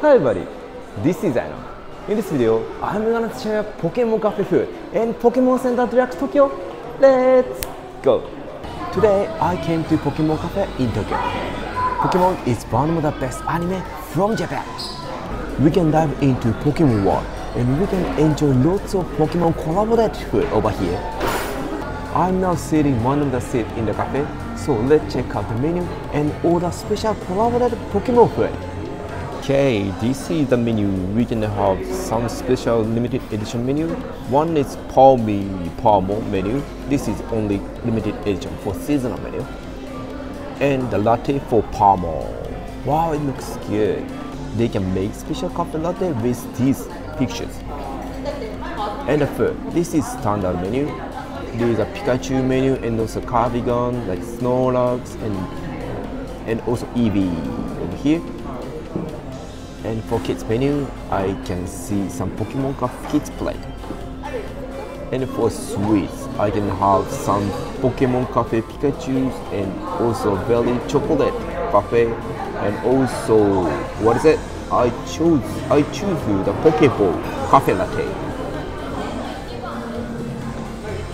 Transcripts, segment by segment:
Hi everybody, this is Aino. In this video, I'm gonna share Pokemon Cafe food and Pokemon Center Direct Tokyo. Let's go! Today, I came to Pokemon Cafe in Tokyo. Pokemon is one of the best anime from Japan. We can dive into Pokemon world and we can enjoy lots of Pokemon collaborated food over here. I'm now sitting one of the seats in the cafe, so let's check out the menu and order special collaborated Pokemon food. Okay, this is the menu. We can have some special limited edition menu. One is Power Pawmo menu. This is only limited edition for seasonal menu. And the latte for Pawmo. Wow, it looks good. They can make special coffee latte with these pictures. And the food. This is standard menu. There is a Pikachu menu and also Kabigon like Snorlax and and also Eevee over here. And for kids menu, I can see some Pokemon Cafe kids play. And for sweets, I can have some Pokemon Cafe Pikachu's and also Valley Chocolate Cafe and also what is it? I choose I choose you, the Pokeball Cafe Latte.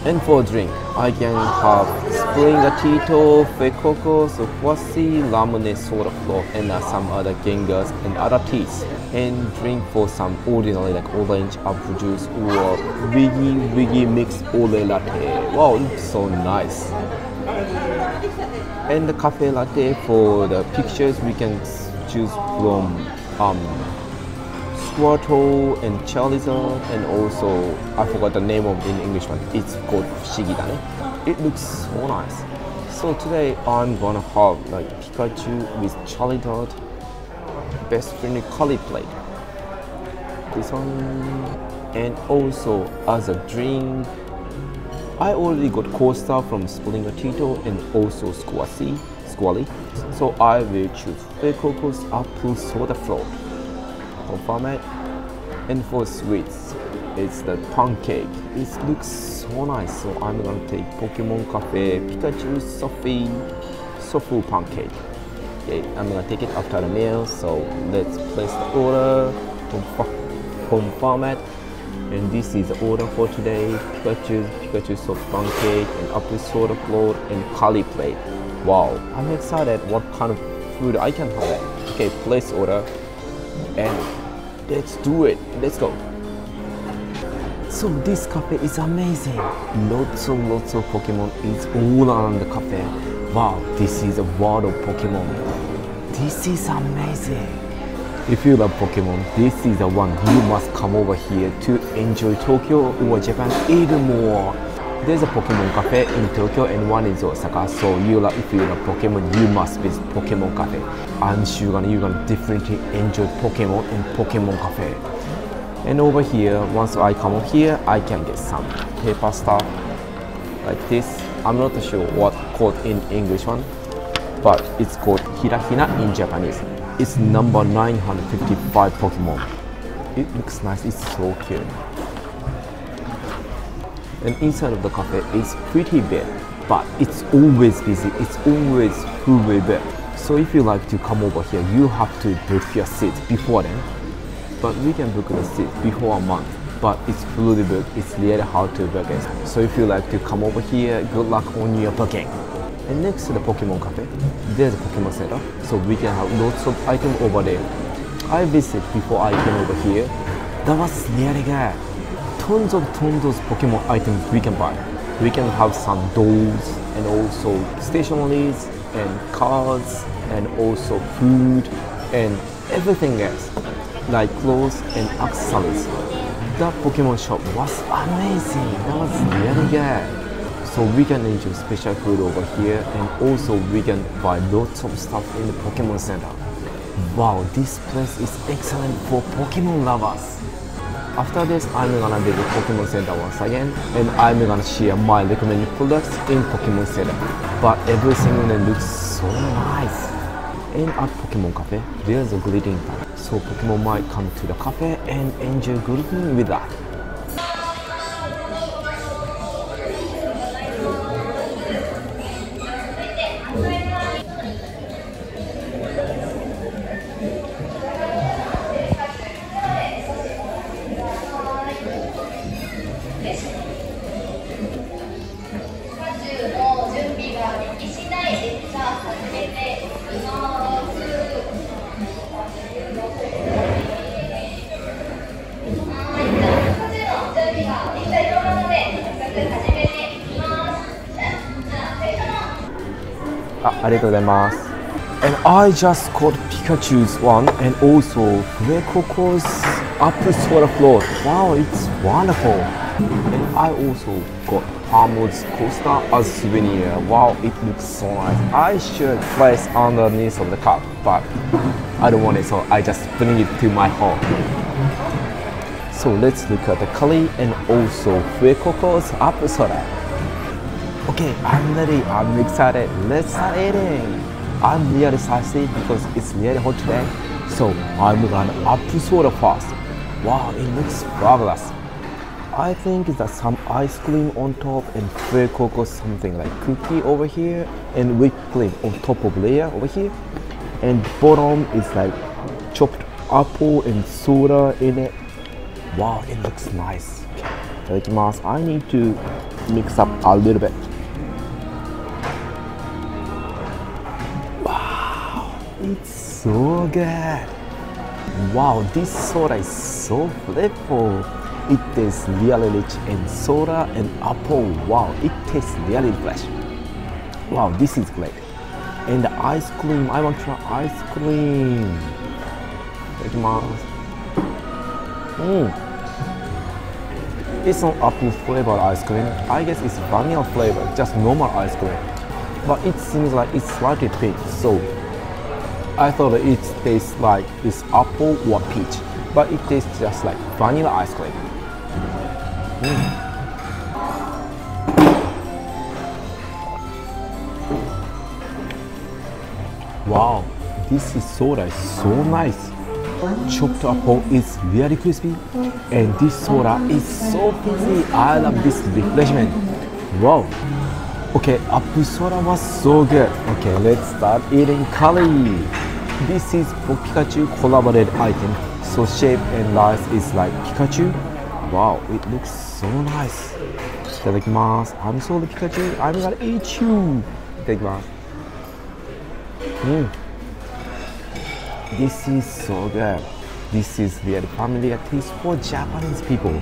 And for drink, I can have spring Sprigatito, Fuecoco, Soquasi, Lamone Soda Flow, and uh, some other Gengars and other teas. And drink for some ordinary like orange apple juice or Wiggy Wiggy Mix Ole Latte. Wow, looks so nice. And the cafe latte for the pictures, we can choose from um, Squirtle and Charizard and also I forgot the name of in English one. It's called Fushigidane. It looks so nice. So today I'm gonna have like Pikachu with Charizard best friend collie plate. This one and also as a drink I already got Coaster from Tito and also Squashy, Squally. So I will choose Fuecoco's Apple Soda Float format. And for sweets, it's the pancake. It looks so nice. So I'm gonna take Pokemon Cafe Pikachu Sophie Sofu pancake. Okay, I'm gonna take it after the meal. So let's place the order home format. And this is the order for today. Pikachu, Pikachu soft pancake and apple soda float and kali plate. Wow, I'm excited what kind of food I can have. Okay, place order and let's do it. Let's go. So this cafe is amazing. Lots of lots of pokemon. Is all around the cafe. Wow this is a world of pokemon. This is amazing. If you love pokemon this is the one you must come over here to enjoy tokyo or japan even more. There's a Pokemon cafe in Tokyo and one in Osaka. So you like if you love Pokemon, you must visit Pokemon cafe. I'm sure you're gonna definitely enjoy Pokemon in Pokemon cafe. And over here, once I come over here, I can get some paper stuff like this. I'm not sure what called in English one, but it's called Hirahina in Japanese. It's number 955 Pokemon. It looks nice, it's so cute and inside of the cafe is pretty big but it's always busy it's always fully booked so if you like to come over here you have to book your seat before then. But we can book the seat before a month but it's fully booked. It's really hard to book it. So if you like to come over here good luck on your booking. And next to the Pokemon Cafe, there's a Pokemon Center, so we can have lots of items over there. I visited before I came over here. That was really good tons of tons of Pokemon items we can buy. We can have some dolls and also stationaries and cars and also food and everything else like clothes and accessories. That Pokemon shop was amazing. That was really good. So we can enjoy special food over here and also we can buy lots of stuff in the Pokemon Center. Wow, this place is excellent for Pokemon lovers. After this, I'm gonna visit Pokemon Center once again and I'm gonna share my recommended products in Pokemon Center. But everything looks so nice. And at Pokemon Cafe, there's a greeting time. So Pokemon might come to the cafe and enjoy greeting with that. Arigatou. And I just caught Pikachu's one and also Fuecoco's apple soda float. Wow, it's wonderful. And I also got Pawmot's coaster as souvenir. Wow, it looks so nice. I should place underneath of the cup, but I don't want it, so I just bring it to my home. So let's look at the curry and also Fuecoco's apple soda. Okay, I'm ready. I'm excited. Let's start eating. I'm really thirsty because it's really hot today. So I'm gonna apple soda first. Wow, it looks fabulous. I think is that some ice cream on top and Fuecoco something like cookie over here and whipped cream on top of layer over here and bottom is like chopped apple and soda in it wow it looks nice okay. I need to mix up a little bit It's so good. Wow, this soda is so flavorful. It tastes really rich and soda and apple. Wow, it tastes really fresh. Wow, this is great. And the ice cream, I want to try ice cream. Mmm. It's not apple flavor ice cream. I guess it's vanilla flavor, just normal ice cream. But it seems like it's slightly thick, so I thought it tastes like it's apple or peach, but it tastes just like vanilla ice cream. Mm. Wow, this is soda is so nice. Chopped apple is very crispy, and this soda is so fizzy. I love this refreshment. Wow. Okay, apple soda was so good. Okay, let's start eating curry. This is for Pikachu collaborated item. So shape and life is like Pikachu. Wow, it looks so nice. Itadakimasu. I'm sorry Pikachu, I'm gonna eat you. Itadakimasu. Mm. This is so good. This is their familiar taste for Japanese people.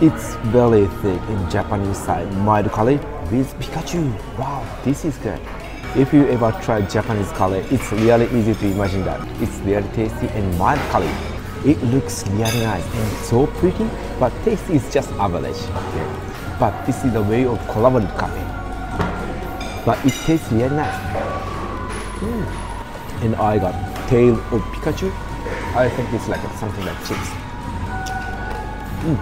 It's very thick in Japanese side mild color with Pikachu. Wow, this is good. If you ever try Japanese curry, it's really easy to imagine that. It's really tasty and mild curry. It looks really nice and so pretty, but taste is just average. But this is the way of collaborative cafe. But it tastes really nice. Mm. And I got tail of Pikachu. I think it's like something like chips. Mm.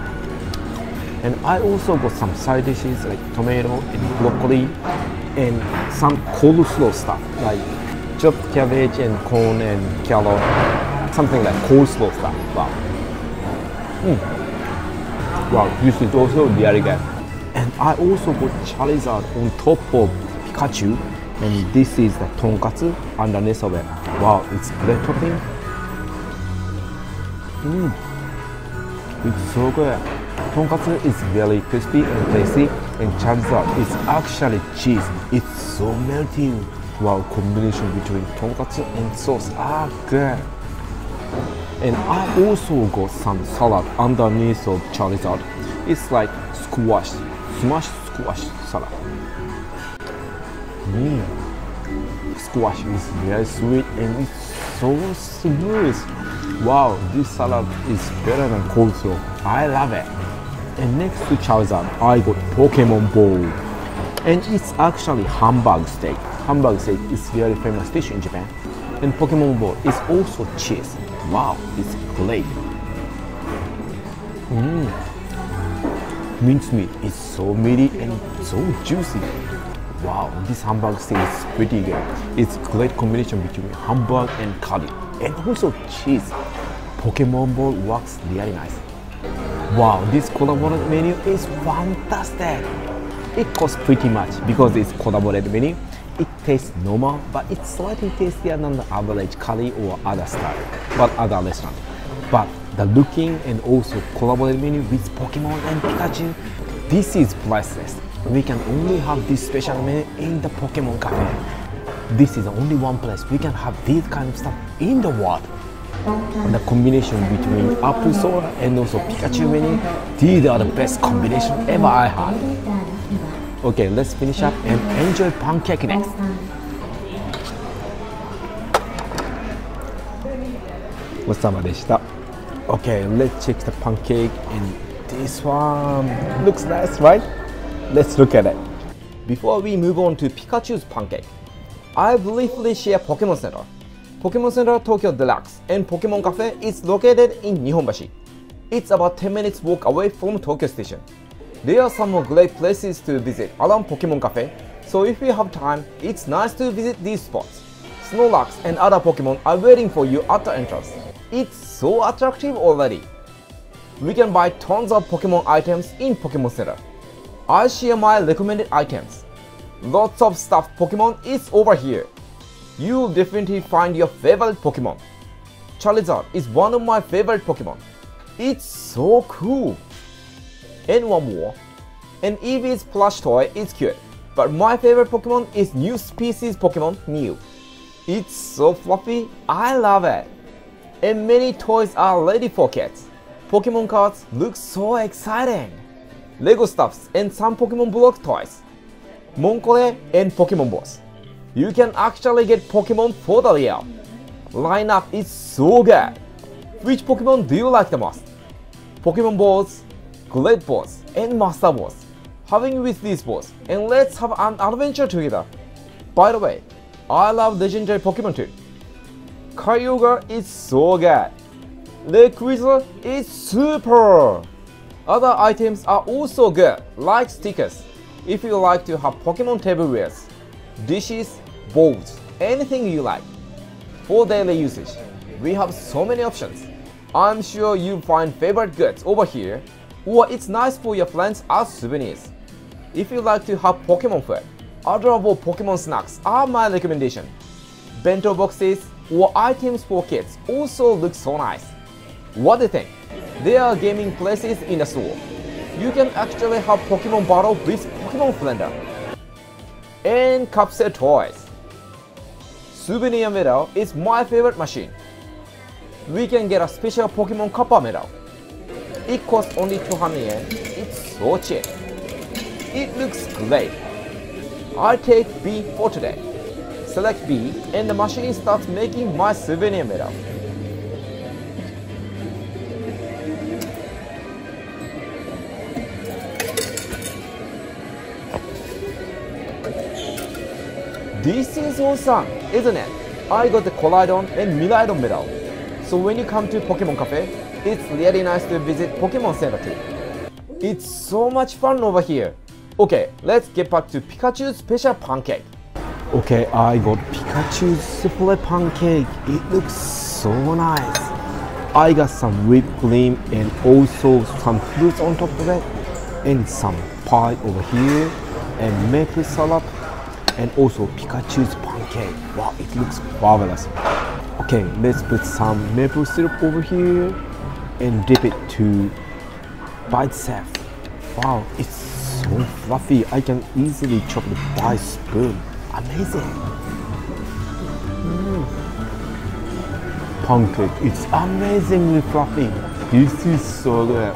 And I also got some side dishes like tomato and broccoli and some coleslaw stuff like chopped cabbage and corn and carrot, something like coleslaw stuff. Wow. Mm. Wow, this is also really good. And I also got Charizard on top of Pikachu and this is the tonkatsu underneath of it. Wow, it's great topping. Mm. It's so good. Tonkatsu is very crispy and tasty, and Charizard is actually cheese. It's so melting. Wow, combination between tonkatsu and sauce are good. And I also got some salad underneath of Charizard. It's like squash, smashed squash salad. Mm. Squash is very sweet and it's so smooth. Wow, this salad is better than coleslaw. I love it. And next to Charizard, I got Pokemon Ball. And it's actually hamburg steak. Hamburg steak is very famous dish in Japan. And Pokemon Ball is also cheese. Wow, it's great. Mm. Mincemeat is so meaty and so juicy. Wow, this hamburg steak is pretty good. It's great combination between hamburg and curry and also cheese. Pokemon Ball works really nice. Wow, this collaborated menu is fantastic. It costs pretty much because it's collaborated menu. It tastes normal, but it's slightly tastier than the average curry or other style, but other restaurant. But the looking and also collaborated menu with Pokemon and Pikachu, this is priceless. We can only have this special menu in the Pokemon Cafe. This is the only one place we can have this kind of stuff in the world the combination between apple sauce and also Pikachu mini, these are the best combination ever I had. Okay, let's finish up and enjoy pancake next. Okay, let's check the pancake and this one looks nice, right? Let's look at it. Before we move on to Pikachu's pancake, I briefly share Pokemon Center. Pokemon Center Tokyo Deluxe and Pokemon Cafe is located in Nihonbashi. It's about 10 minutes walk away from Tokyo Station. There are some great places to visit around Pokemon Cafe, so if you have time, it's nice to visit these spots. Snorlax and other Pokemon are waiting for you at the entrance. It's so attractive already. We can buy tons of Pokemon items in Pokemon Center. I share my recommended items. Lots of stuffed Pokemon is over here. You'll definitely find your favorite Pokemon. Charizard is one of my favorite Pokemon. It's so cool. And one more. An Eevee's plush toy is cute, but my favorite Pokemon is new species Pokemon Mew. It's so fluffy, I love it and many toys are ready for kids. Pokemon cards look so exciting. Lego stuffs and some Pokemon block toys. Moncolle and Pokemon Balls. You can actually get Pokemon for the real. Lineup is so good. Which Pokemon do you like the most? Pokemon Balls, Great Balls, and Master Balls. Having with these balls, and let's have an adventure together. By the way, I love legendary Pokemon too. Kyogre is so good. Rayquaza is super. Other items are also good, like stickers. If you like to have Pokemon tableware,s dishes, bowls, anything you like. For daily usage, we have so many options. I'm sure you'll find favorite goods over here, or it's nice for your friends as souvenirs. If you like to have Pokemon food, adorable Pokemon snacks are my recommendation. Bento boxes, or items for kids also look so nice. What do you think? There are gaming places in the store. You can actually have Pokemon battle with Pokemon Blender. And capsule toys. Souvenir medal is my favorite machine. We can get a special Pokemon Copper medal. It costs only 200 yen. It's so cheap. It looks great. I take B for today select B and the machine starts making my souvenir medal. This is awesome, isn't it? I got the Koraidon and Miraidon medal. So when you come to Pokemon Cafe, it's really nice to visit Pokemon Center too. It's so much fun over here. Okay, let's get back to Pikachu's special pancake. Okay, I got Pikachu's souffle pancake. It looks so nice. I got some whipped cream and also some fruits on top of it and some pie over here and maple syrup and also Pikachu's pancake. Wow, it looks marvelous. Okay, let's put some maple syrup over here and dip it to by itself. Wow, it's so fluffy. I can easily chop it by spoon amazing. Mm. Pancake, it's amazingly fluffy. This is so good.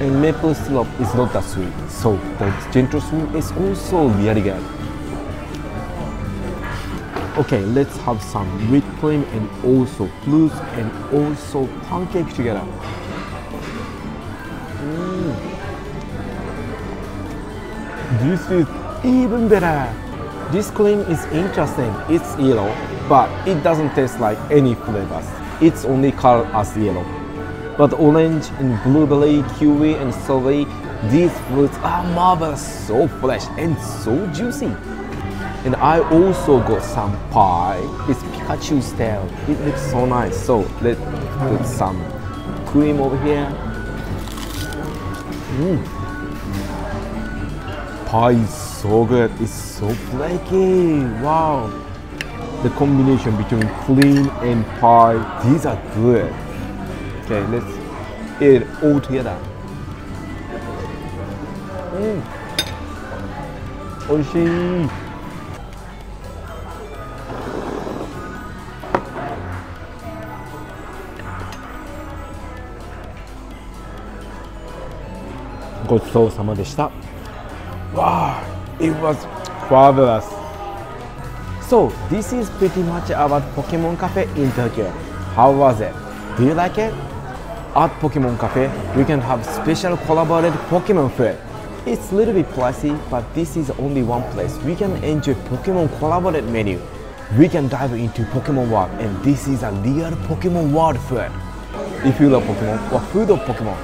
And maple syrup is not that sweet, so the gentle sweet is also really good. Okay, let's have some whipped cream and also fruits and also pancakes together. Mm. This is even better. This cream is interesting. It's yellow, but it doesn't taste like any flavors. It's only colored as yellow. But orange and blueberry, kiwi and strawberry, these fruits are marvelous, so fresh and so juicy. And I also got some pie. It's Pikachu style. It looks so nice. So let's put some cream over here. Mm. Pie is so good. It's so flaky. Wow. The combination between clean and pie, these are good. Okay, let's eat it all together. Mm. 美味しい。 ごちそうさまでした。Wow! It was fabulous. So this is pretty much about Pokemon Cafe in Tokyo. How was it? Do you like it? At Pokemon Cafe, we can have special collaborated Pokemon food. It's a little bit pricey, but this is only one place. We can enjoy Pokemon collaborated menu. We can dive into Pokemon world and this is a real Pokemon world food. If you love Pokemon or food of Pokemon,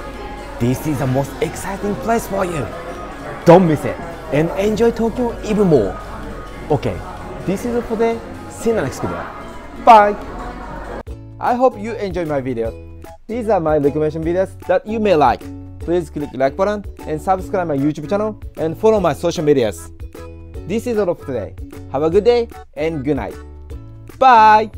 this is the most exciting place for you. Don't miss it and enjoy Tokyo even more. Okay, this is it for today. See you next video. Bye! I hope you enjoyed my video. These are my recommendation videos that you may like. Please click like button and subscribe my YouTube channel and follow my social medias. This is all of today. Have a good day and good night. Bye!